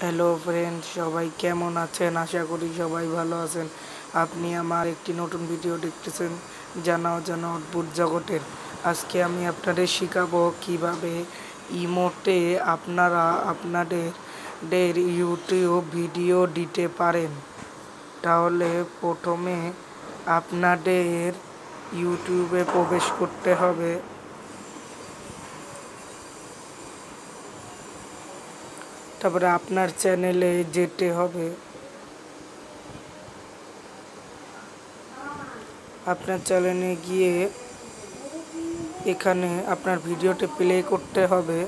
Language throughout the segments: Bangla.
হ্যালো ফ্রেন্ড সবাই কেমন আছেন? আশা করি সবাই ভালো আছেন। আপনি আমার একটি নতুন ভিডিও দেখতেছেন। জানা অজানা অদ্ভুত জগতের। আজকে আমি আপনাদের শেখাবো কীভাবে ইমোটে আপনারা আপনাদের দের ইউটিউব ভিডিও দিতে পারেন। তাহলে প্রথমে আপনাদের ইউটিউবে প্রবেশ করতে হবে। তারপরে আপনার চ্যানেলে যেতে হবে। আপনার চ্যানেলে গিয়ে এখানে আপনার ভিডিওটি প্লে করতে হবে।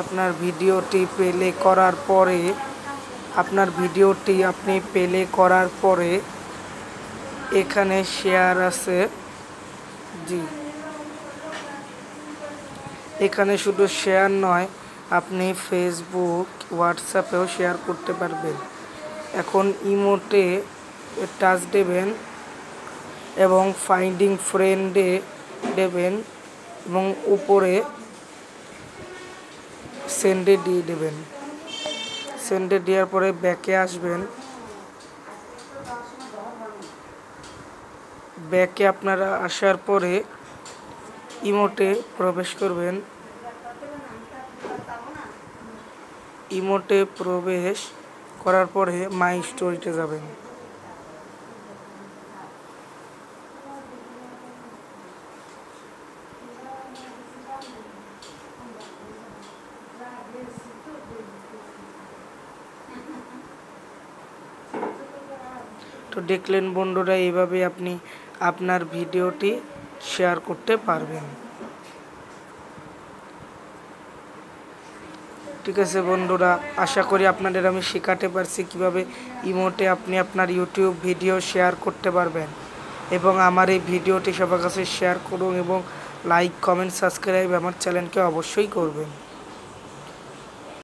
আপনার ভিডিওটি প্লে করার পরে, আপনার ভিডিওটি আপনি প্লে করার পরে এখানে শেয়ার আছে। জি। এখানে শুধু শেয়ার নয়, আপনি ফেসবুক হোয়াটসঅ্যাপেও শেয়ার করতে পারবেন। এখন ইমোটে টাচ দেবেন এবং ফাইন্ডিং ফ্রেন্ডে দেবেন এবং উপরে সেন্ডে দিয়ে দেবেন। সেন্ডে দেওয়ার পরে ব্যাকে আসবেন। ব্যাকে আপনারা আসার পরে ইমোটে প্রবেশ করবেন। ইমোটে প্রবেশ করার পরে মাই স্টোরিতে যাবেন। তো দেখলেন বন্ধুরা, এইভাবে আপনি আপনার ভিডিওটি শেয়ার করতে পারবেন। ঠিক আছে বন্ধুরা, আশা করি আপনাদের আমি শেখাতে পারছি কীভাবে ইমোটে আপনি আপনার ইউটিউব ভিডিও শেয়ার করতে পারবেন। এবং আমার এই ভিডিওটি সবার কাছে শেয়ার করুন এবং লাইক কমেন্ট সাবস্ক্রাইব আমার চ্যানেলকে অবশ্যই করবেন।